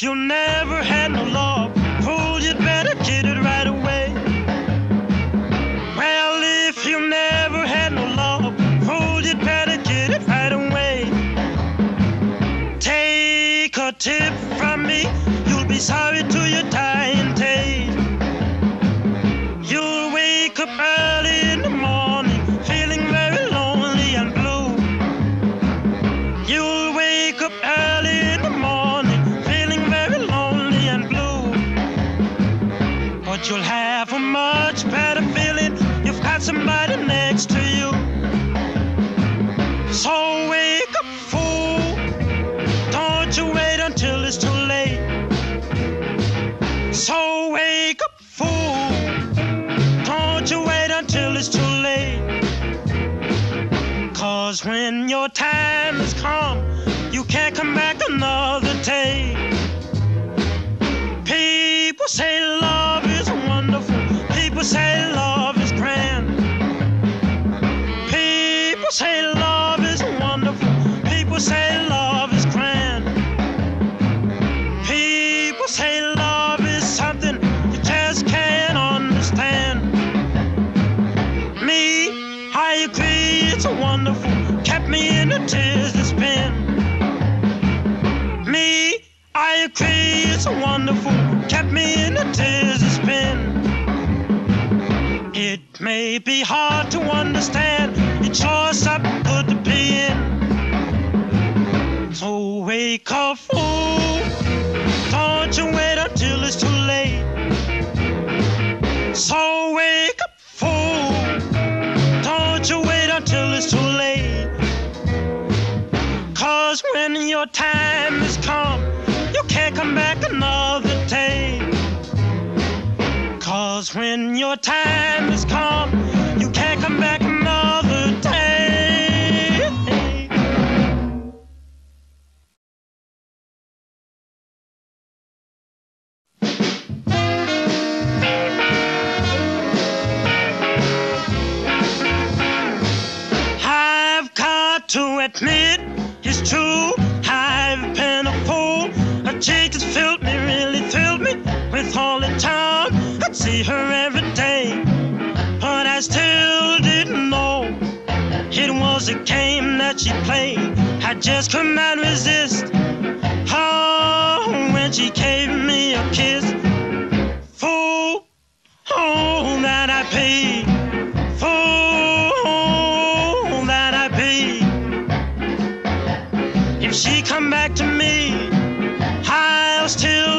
if you never time has come, you can't come back another day. People say love it's wonderful. Kept me in the tears that's. It may be hard to understand. It sure I put to be in. So wake up, fool. Don't you wait until it's too late. So Cause when your time has come, you can't come back another day. I've got to admit, it's true. See her every day, but I still didn't know it was a game that she played. I just could not resist. Oh, when she gave me a kiss, fool, oh, that I paid. Fool that I be. If she come back to me, I'll still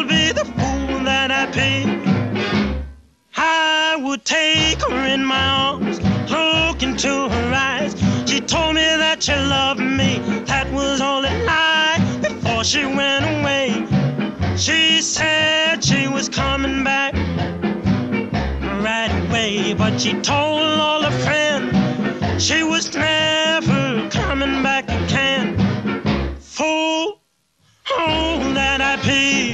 her in my arms, look into her eyes. She told me that she loved me, that was all a lie. Before she went away, she said she was coming back right away, but she told all her friends she was never coming back again. Fool, oh, that I be.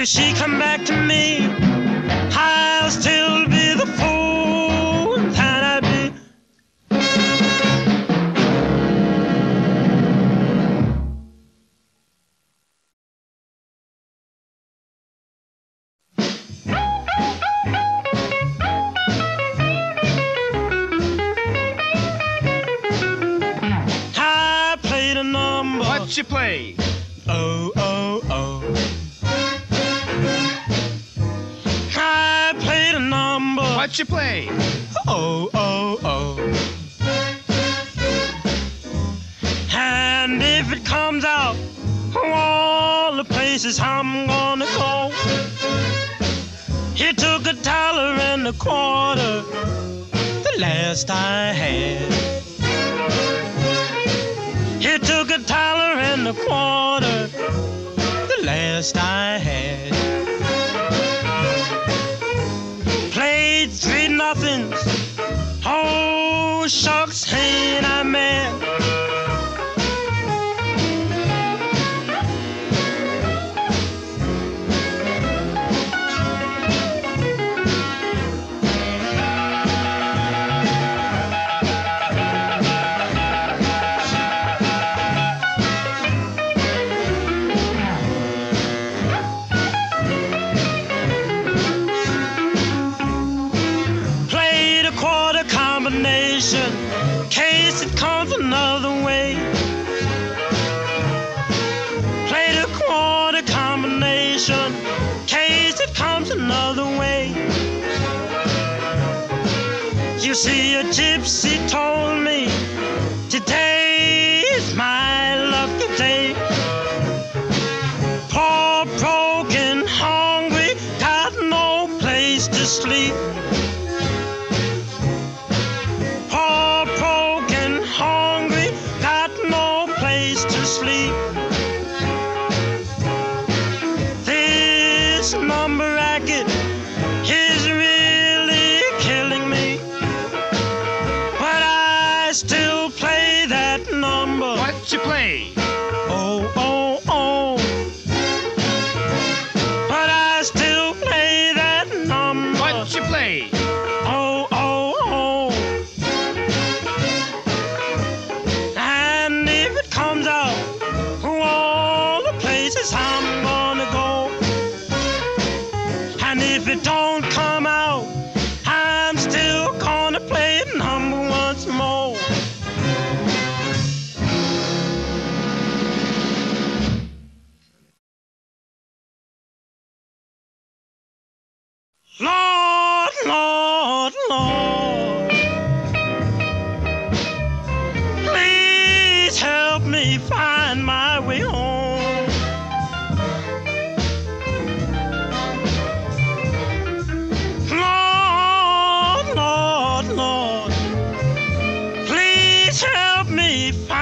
If she come back to me, you play. Oh, oh, oh. And if it comes out, all the places I'm gonna go. He took a dollar and a quarter, the last I had. situation, case it comes another way. You see, a gypsy told me today is my lucky day. Poor, broken, hungry, got no place to sleep. fine.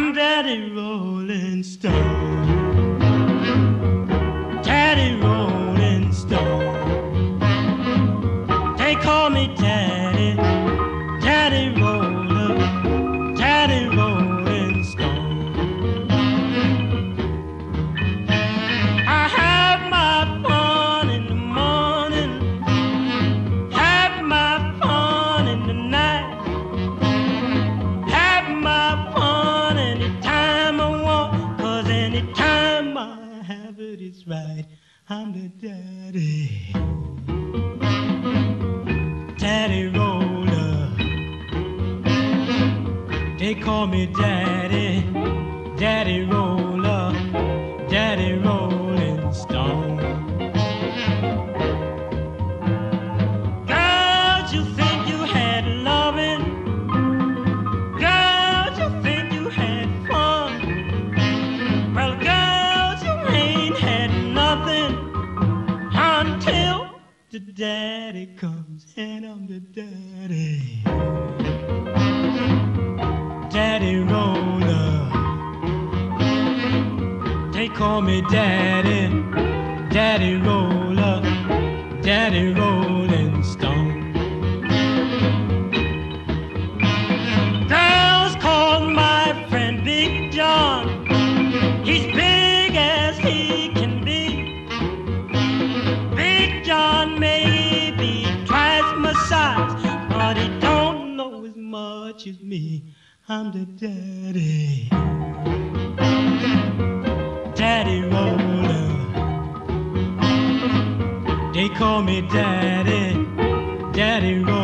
I'm Daddy Rolling Stone. call me daddy, daddy Rose. call me Daddy, Daddy Roller, Daddy Rolling Stone. Girls call my friend Big John. He's big as he can be. Big John may be twice my size, but he don't know as much as me. I'm the daddy. me, Daddy, Daddy.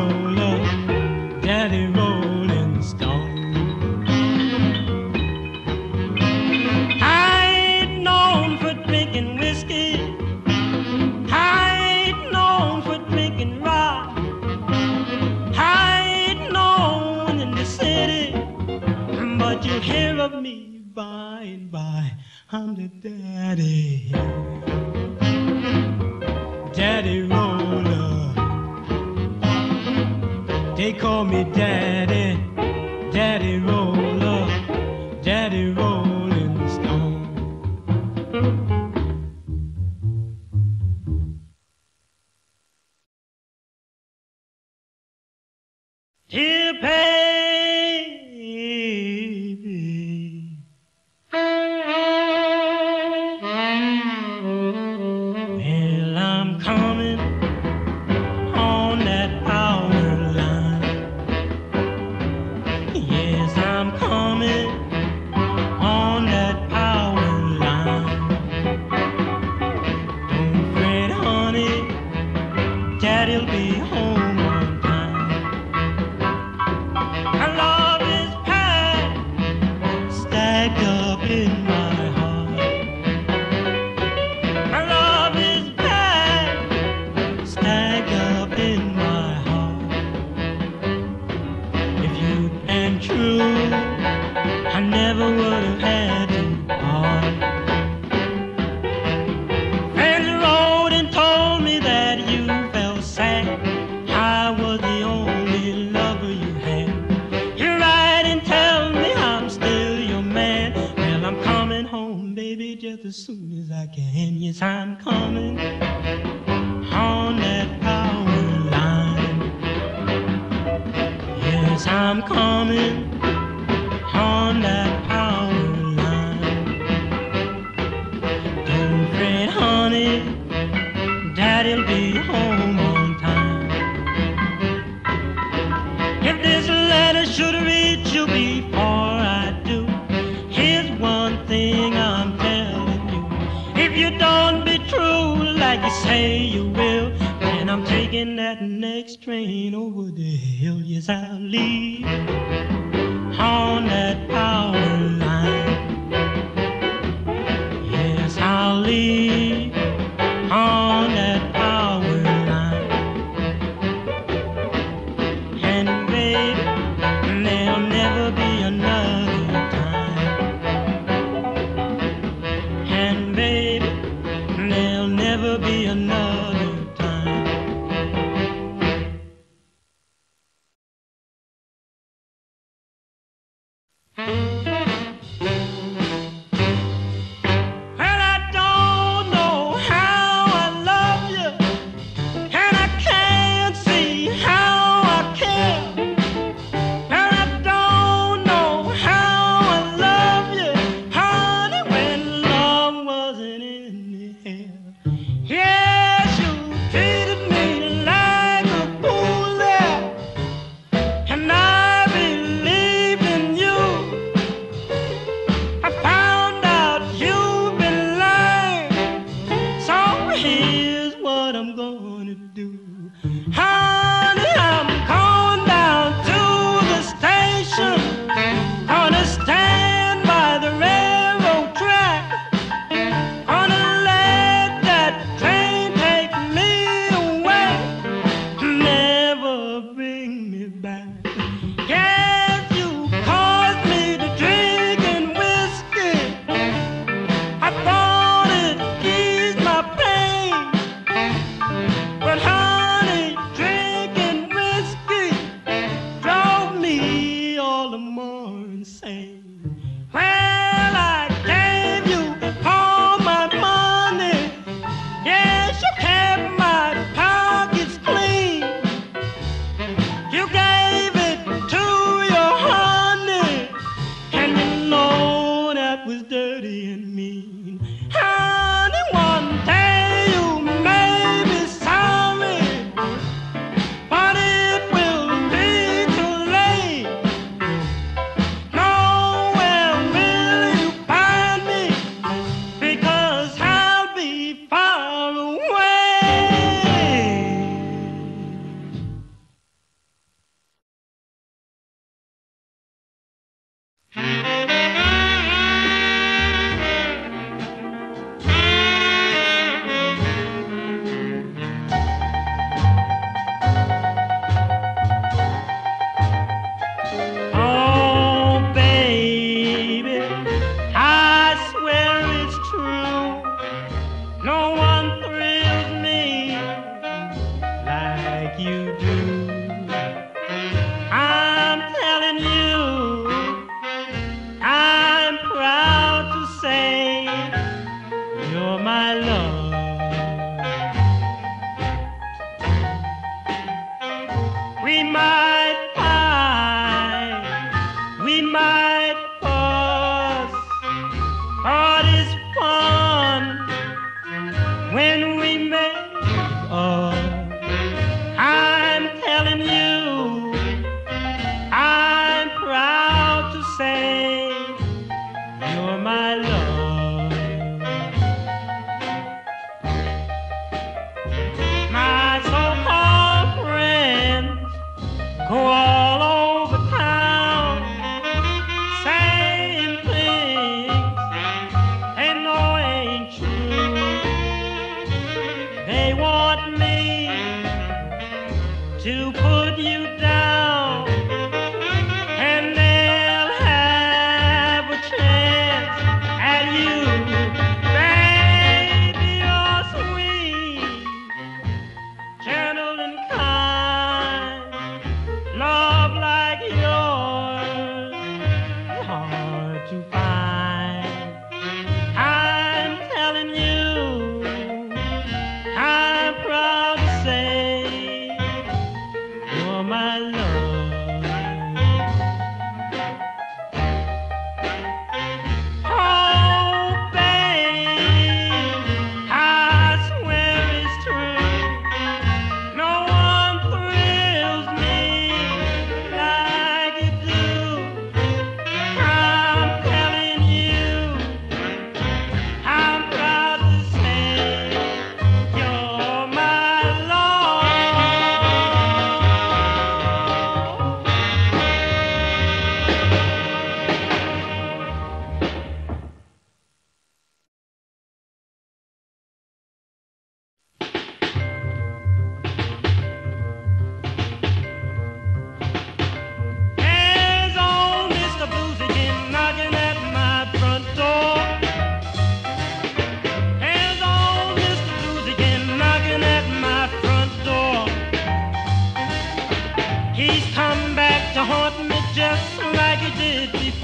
that he'll be home on time. Love is packed, up in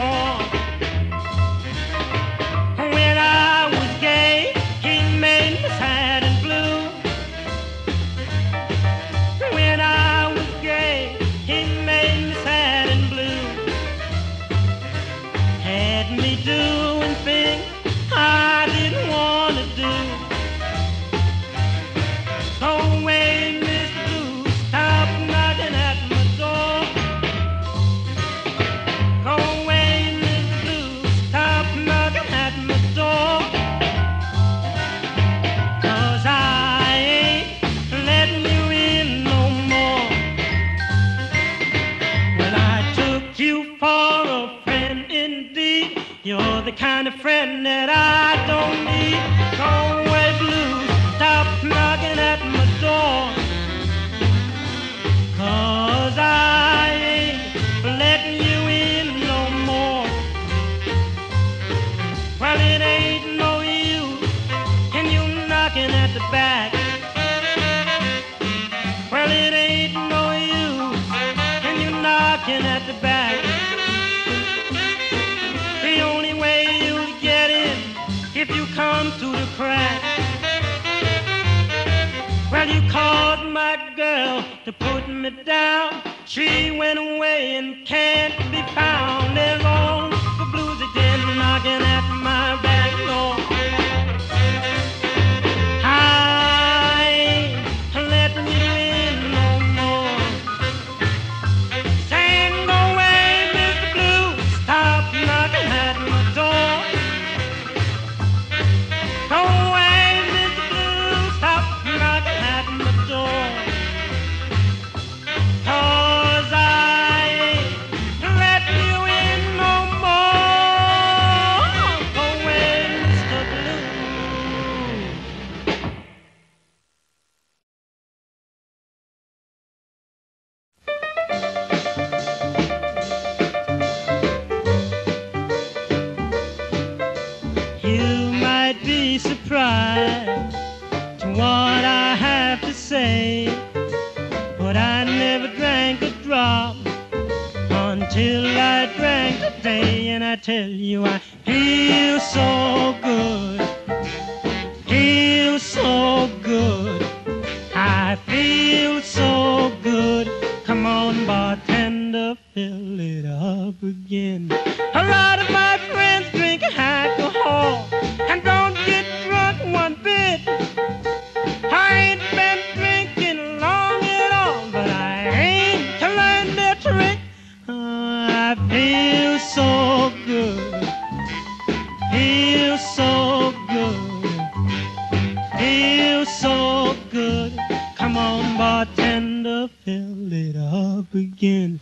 for put me down. She went away and can't be found. feel so good. Come on, bartender, fill it up again.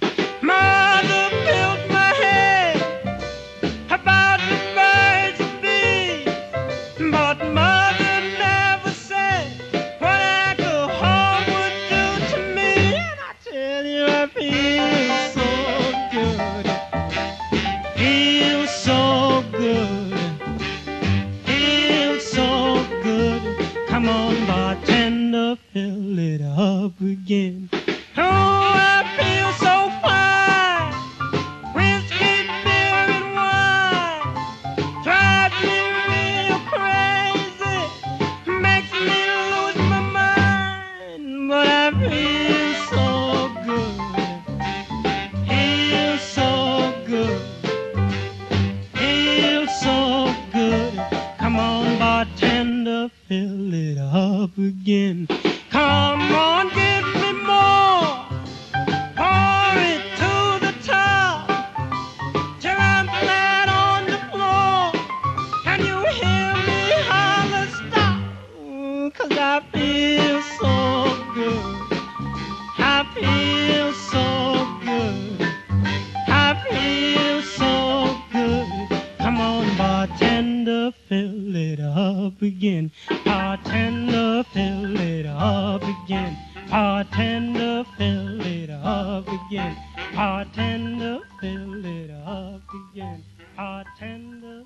of again, our tender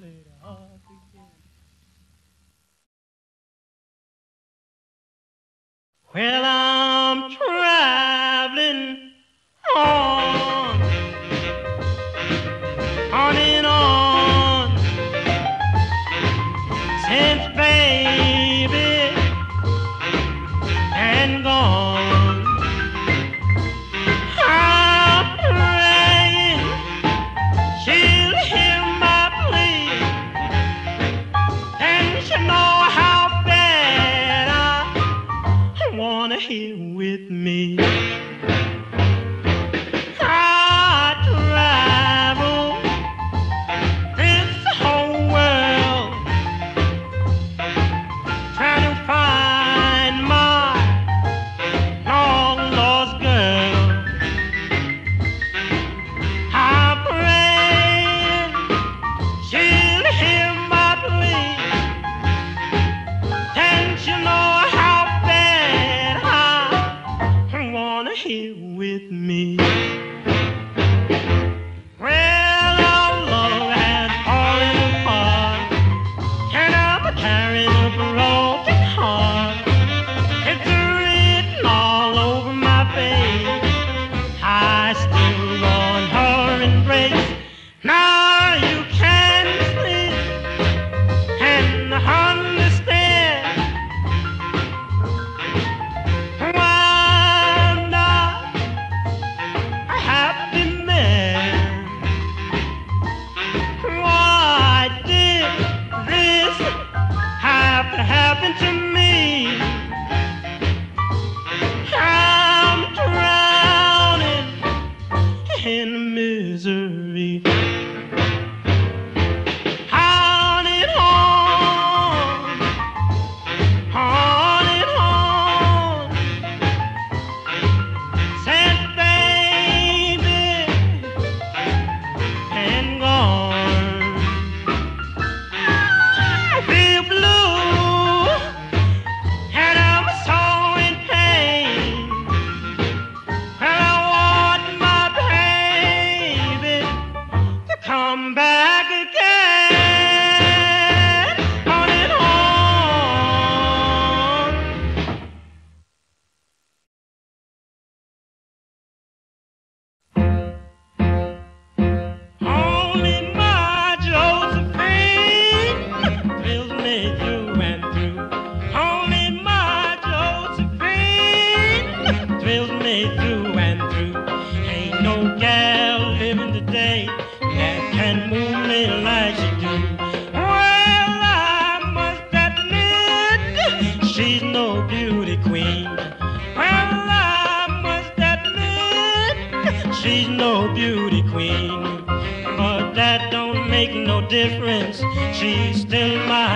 later it the again. Well, I'm trying.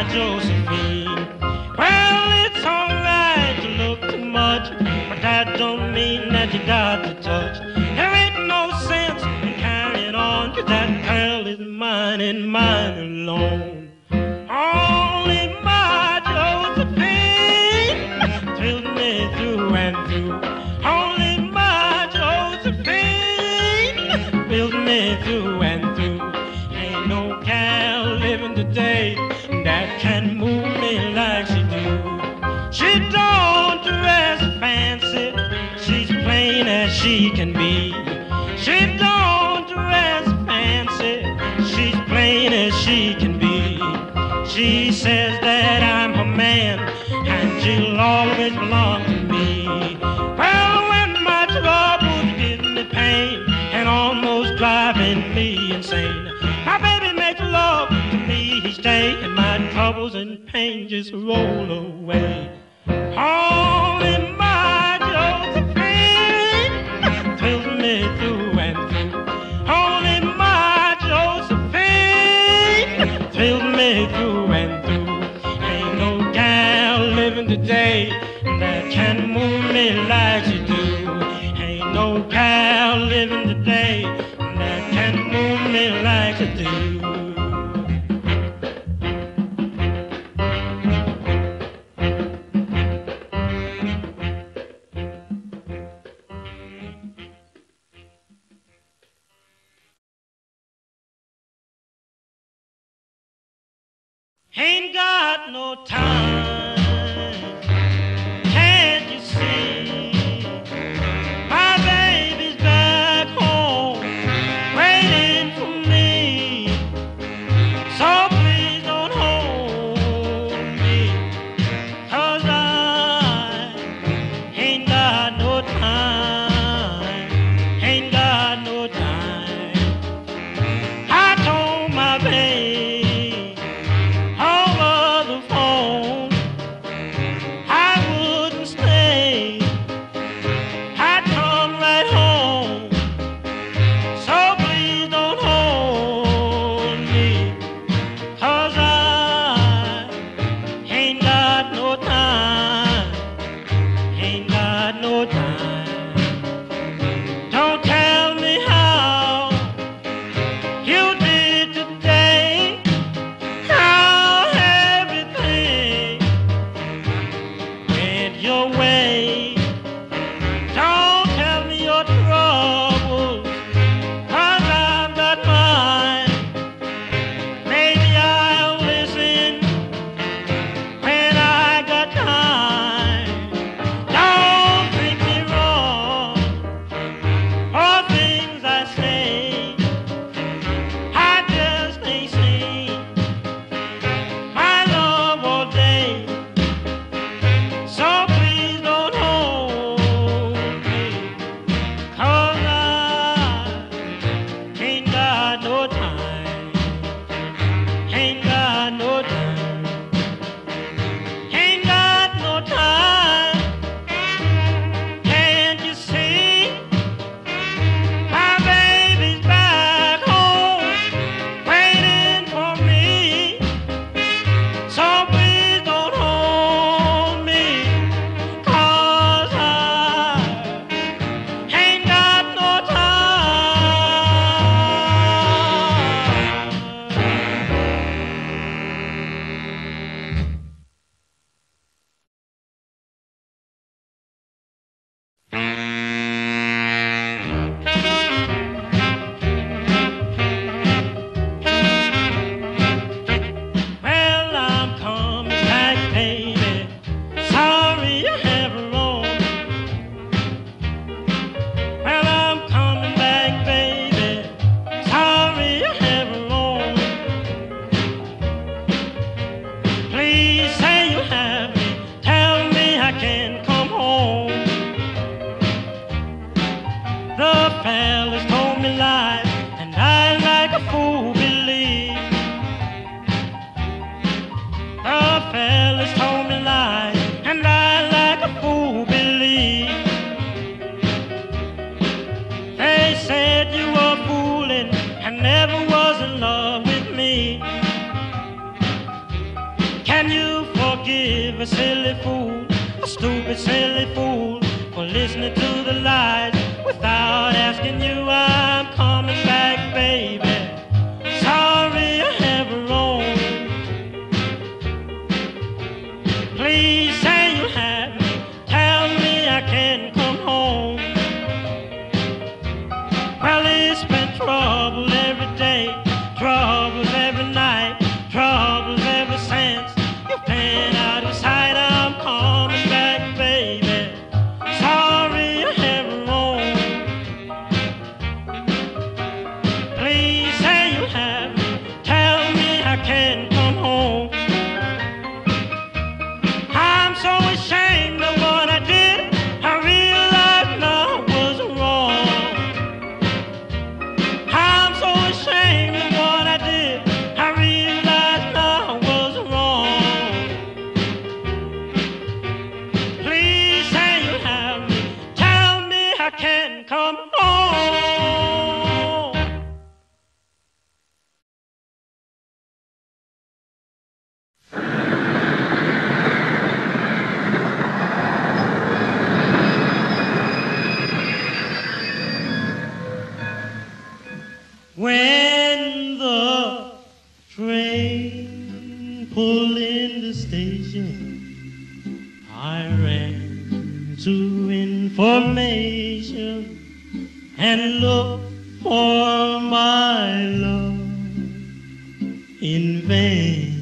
Josephine. Well, it's alright to look too much, but that don't mean that you got to touch. There ain't no sense in carrying on, cause that girl is mine and mine alone. Just roll away. Only Ain't got no time. stupid, silly fool, a stupid, silly fool, for listening to the lies without asking you why. look for my love in vain.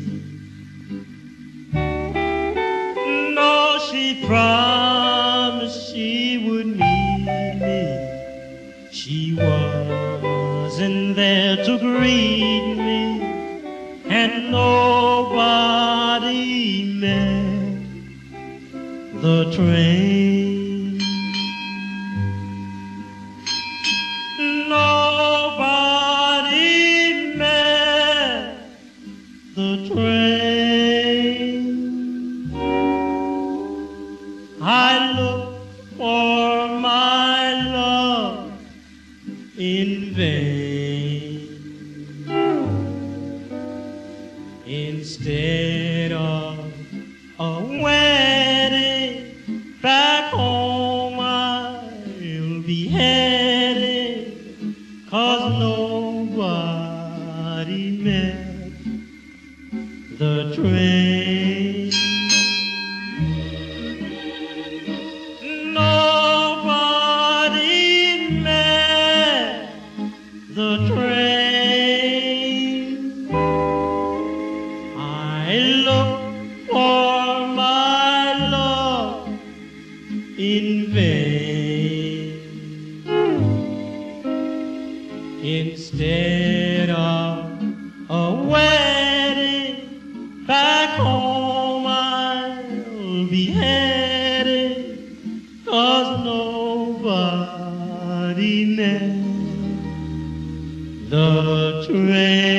No, she promised she would meet me. She wasn't there to greet me, and nobody met the train. had it, cause nobody knew the train.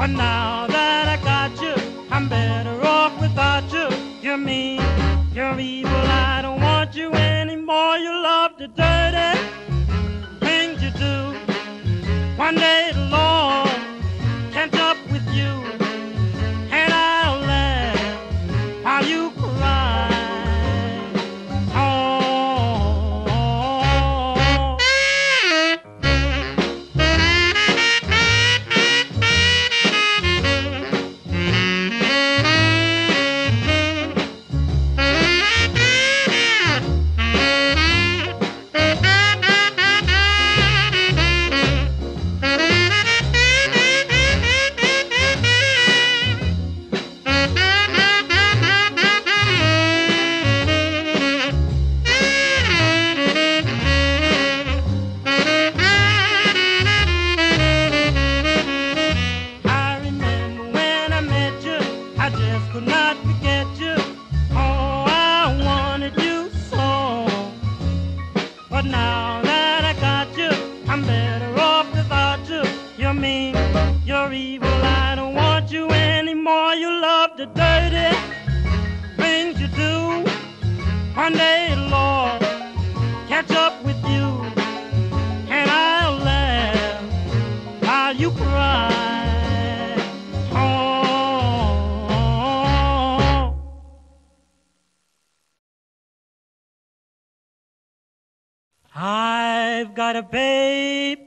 But now I've got a babe,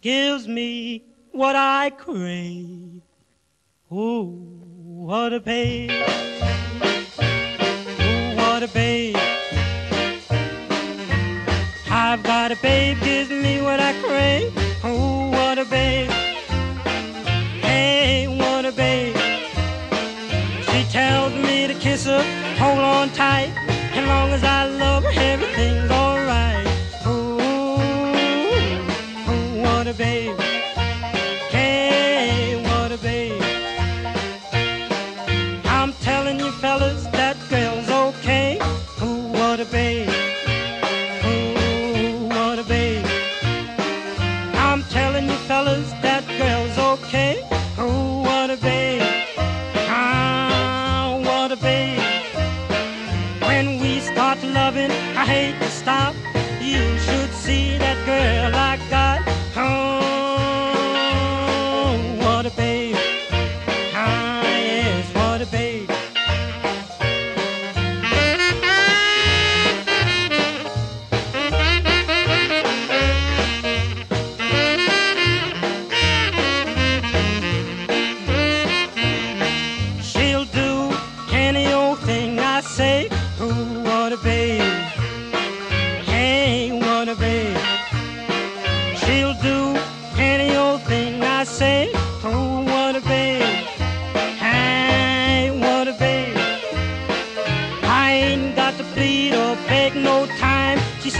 gives me what I crave. Ooh, what a babe. Ooh, what a babe. I've got a babe, gives me what I crave. Ooh,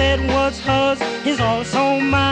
said was hers is also mine.